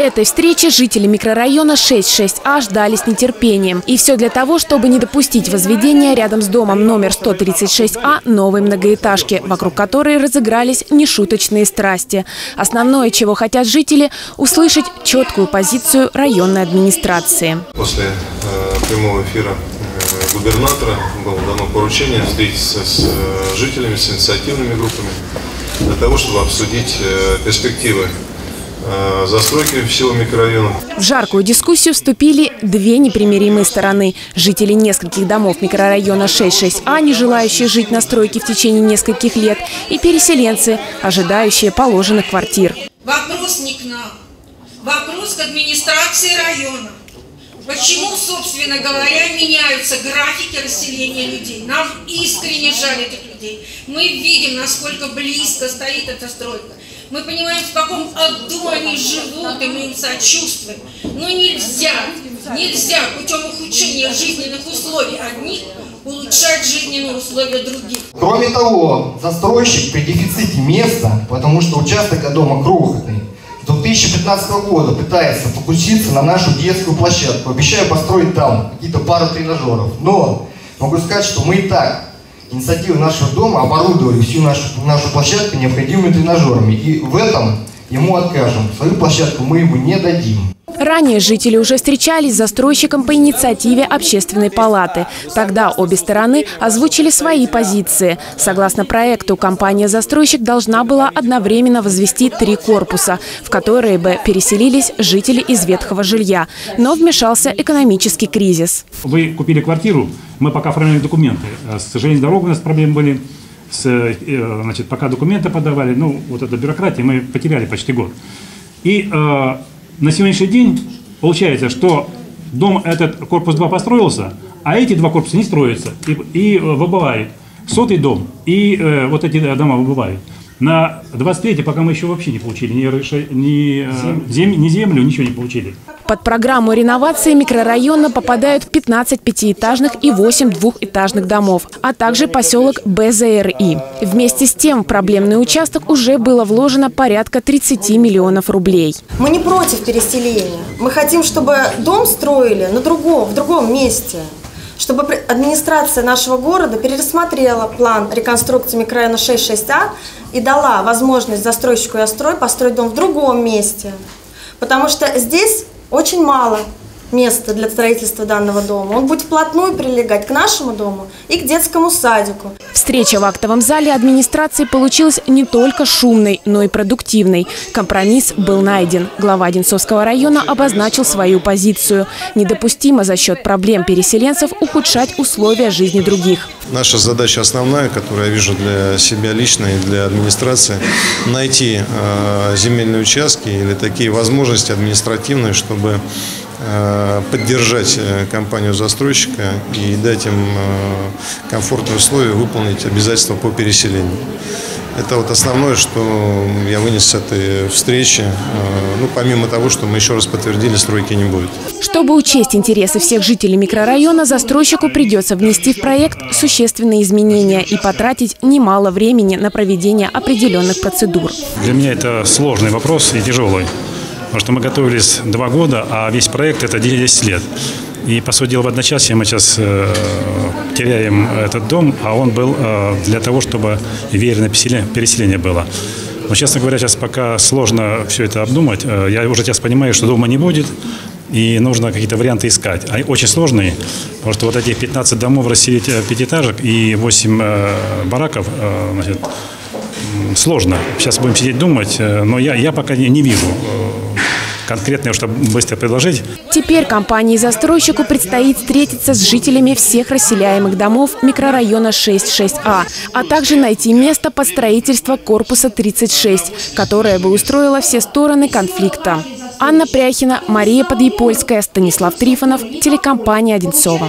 Этой встречи жители микрорайона 66А ждали с нетерпением. И все для того, чтобы не допустить возведения рядом с домом номер 136А новой многоэтажки, вокруг которой разыгрались нешуточные страсти. Основное, чего хотят жители – услышать четкую позицию районной администрации. После э, прямого эфира э, губернатора было дано поручение встретиться с э, жителями, с инициативными группами для того, чтобы обсудить э, перспективы застройки всего микрорайона. В жаркую дискуссию вступили две непримиримые стороны. Жители нескольких домов микрорайона 66А, не желающие жить на стройке в течение нескольких лет, и переселенцы, ожидающие положенных квартир. Вопрос не к нам, вопрос к администрации района. Почему, собственно говоря, меняются графики расселения людей? Нам искренне жаль этих людей. Мы видим, насколько близко стоит эта стройка. Мы понимаем, в каком аду они живут, и мы им сочувствуем. Но нельзя, нельзя путем ухудшения жизненных условий одних улучшать жизненные условия других. Кроме того, застройщик при дефиците места, потому что участок дома крохотный, с 2015 года пытается фокуситься на нашу детскую площадку. Обещаю построить там какие-то пару тренажеров. Но могу сказать, что мы и так инициативы нашего дома оборудовали всю нашу, нашу площадку необходимыми тренажерами. И в этом ему откажем. Свою площадку мы ему не дадим. Ранее жители уже встречались с застройщиком по инициативе общественной палаты. Тогда обе стороны озвучили свои позиции. Согласно проекту, компания-застройщик должна была одновременно возвести три корпуса, в которые бы переселились жители из ветхого жилья. Но вмешался экономический кризис. Вы купили квартиру, мы пока оформляли документы. С железной дорогой у нас проблемы были. С, э, значит, пока документы подавали, ну, вот эта бюрократия, мы потеряли почти год. И э, на сегодняшний день получается, что дом этот, корпус 2 построился, а эти два корпуса не строятся. И, и э, выбывает сотый дом, и э, вот эти дома выбывают. На 23 пока мы еще вообще не получили ни, ни, э, зем, ни землю, ничего не получили. Под программу реновации микрорайона попадают 15 пятиэтажных и 8 двухэтажных домов, а также поселок БЗРИ. Вместе с тем в проблемный участок уже было вложено порядка 30 миллионов рублей. Мы не против переселения. Мы хотим, чтобы дом строили на другом, в другом месте чтобы администрация нашего города пересмотрела план реконструкции микрорайона 66А и дала возможность застройщику и острой построить дом в другом месте. Потому что здесь очень мало места для строительства данного дома. Он будет вплотную прилегать к нашему дому и к детскому садику. Встреча в актовом зале администрации получилась не только шумной, но и продуктивной. Компромисс был найден. Глава Одинцовского района обозначил свою позицию. Недопустимо за счет проблем переселенцев ухудшать условия жизни других. Наша задача основная, которую я вижу для себя лично и для администрации, найти э, земельные участки или такие возможности административные, чтобы поддержать э, компанию застройщика и дать им э, комфортные условия выполнить обязательства по переселению. Это вот основное, что я вынес с этой встречи. Э, ну, помимо того, что мы еще раз подтвердили, стройки не будет. Чтобы учесть интересы всех жителей микрорайона, застройщику придется внести в проект существенные изменения и потратить немало времени на проведение определенных процедур. Для меня это сложный вопрос и тяжелый. Потому что мы готовились два года, а весь проект – это 10 лет. И, по сути дела, в одночасье мы сейчас э, теряем этот дом, а он был э, для того, чтобы веерное переселение было. Но, честно говоря, сейчас пока сложно все это обдумать. Э, я уже сейчас понимаю, что дома не будет, и нужно какие-то варианты искать. Они очень сложные, потому что вот этих 15 домов расселить э, пятиэтажек и 8 э, бараков, значит, сложно. Сейчас будем сидеть думать, но я, я пока не, не вижу конкретное, чтобы быстро предложить. Теперь компании-застройщику предстоит встретиться с жителями всех расселяемых домов микрорайона 6-6А, а также найти место под строительство корпуса 36, которое бы устроило все стороны конфликта. Анна Пряхина, Мария Подъепольская, Станислав Трифонов, телекомпания «Одинцова».